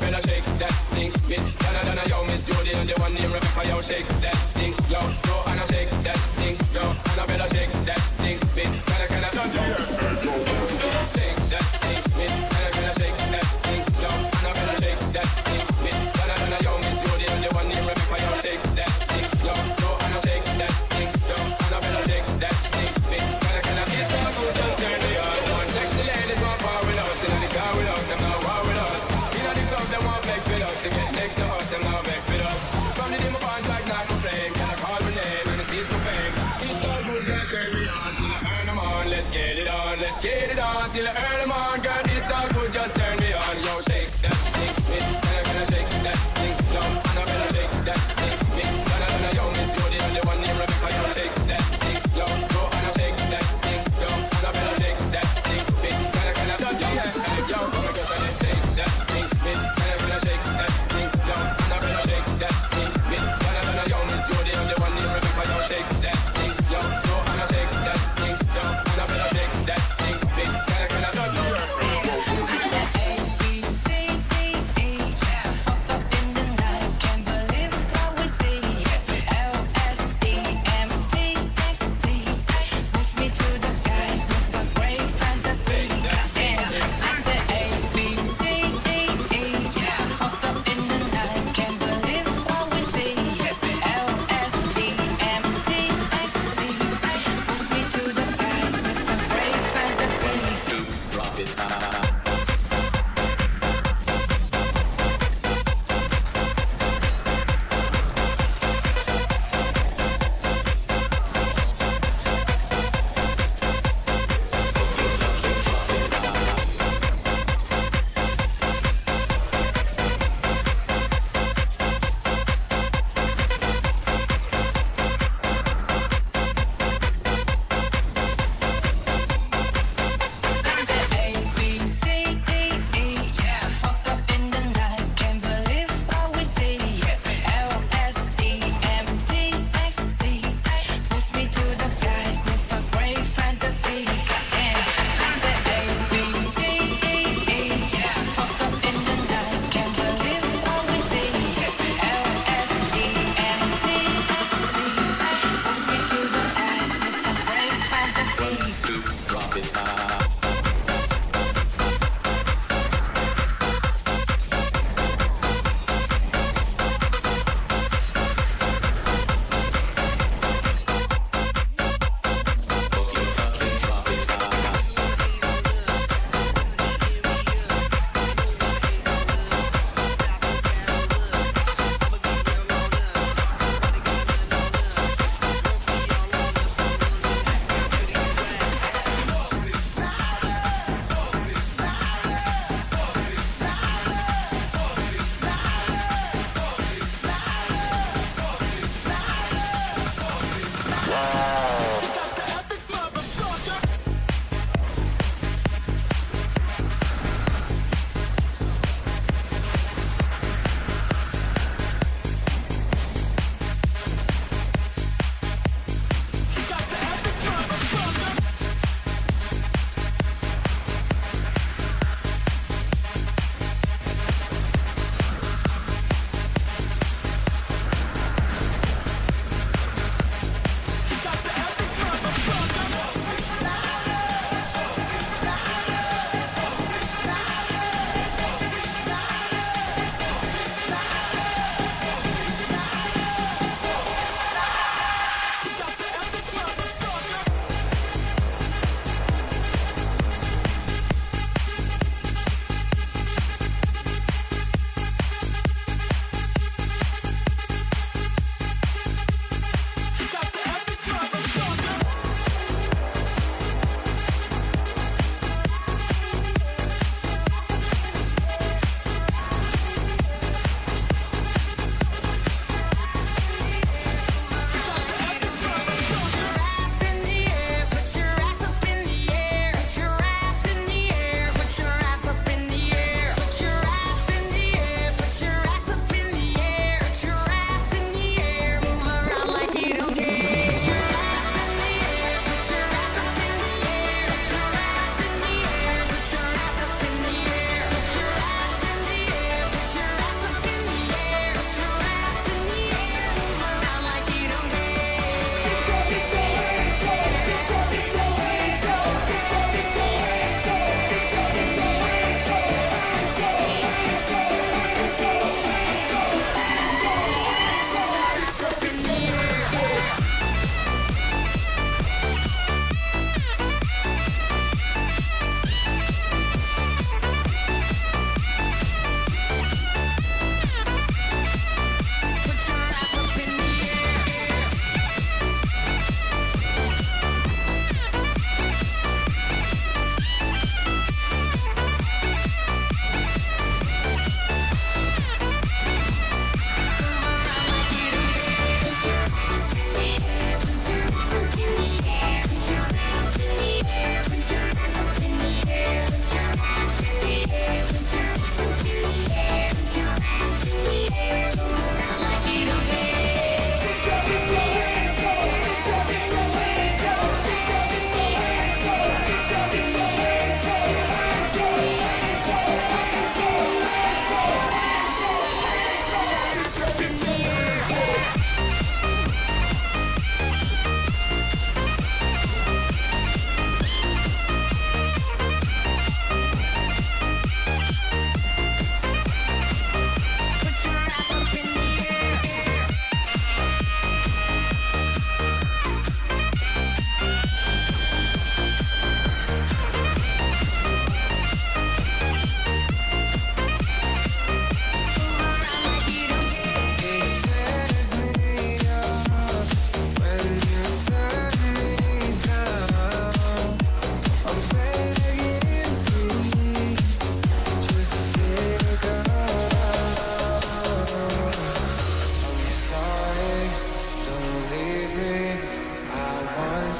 better shake that thing, miss. Donna, Donna, yo, Miss Judy and the one named Rebecca, yo, shake that Get it on till the early morning, girl, it's all good, just turn me on, yo, shake Wow.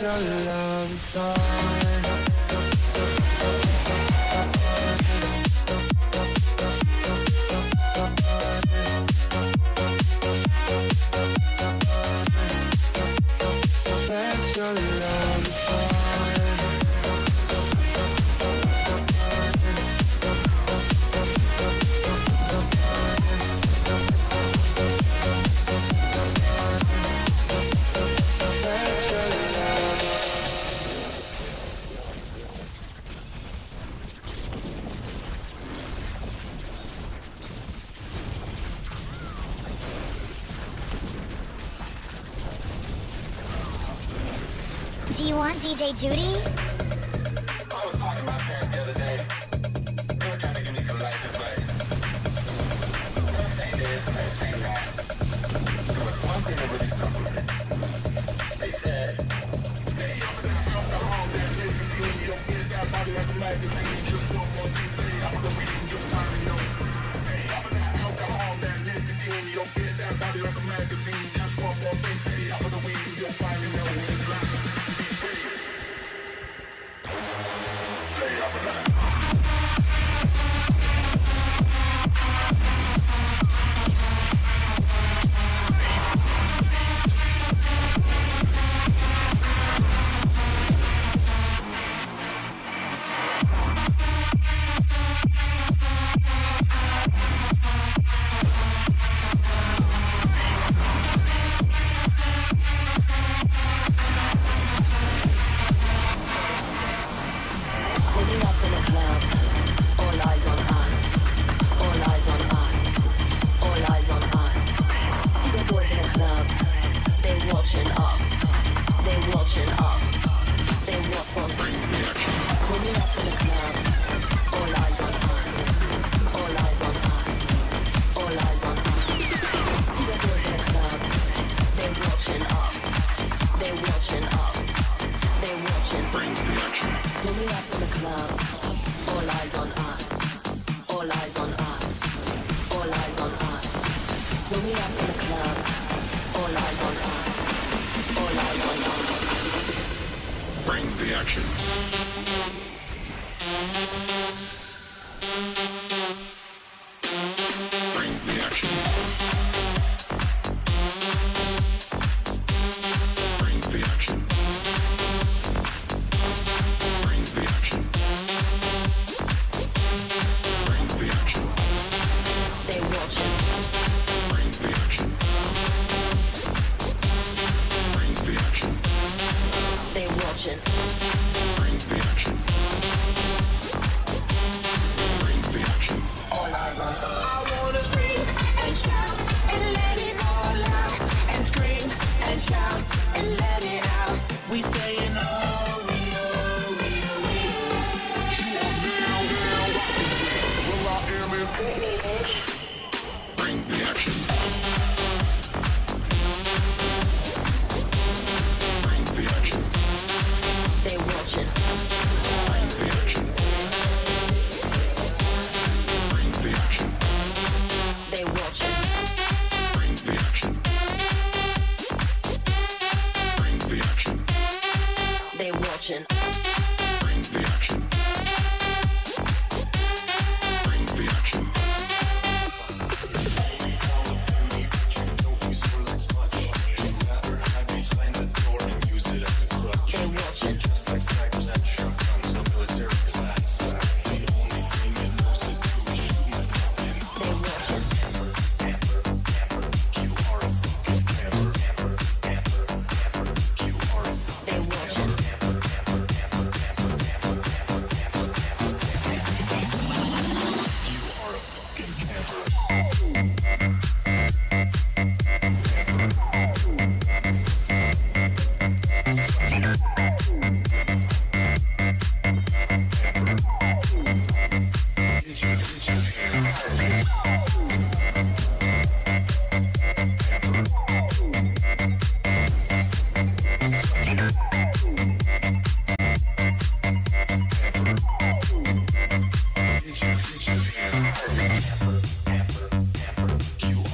your love story. You want DJ Judy? Thank you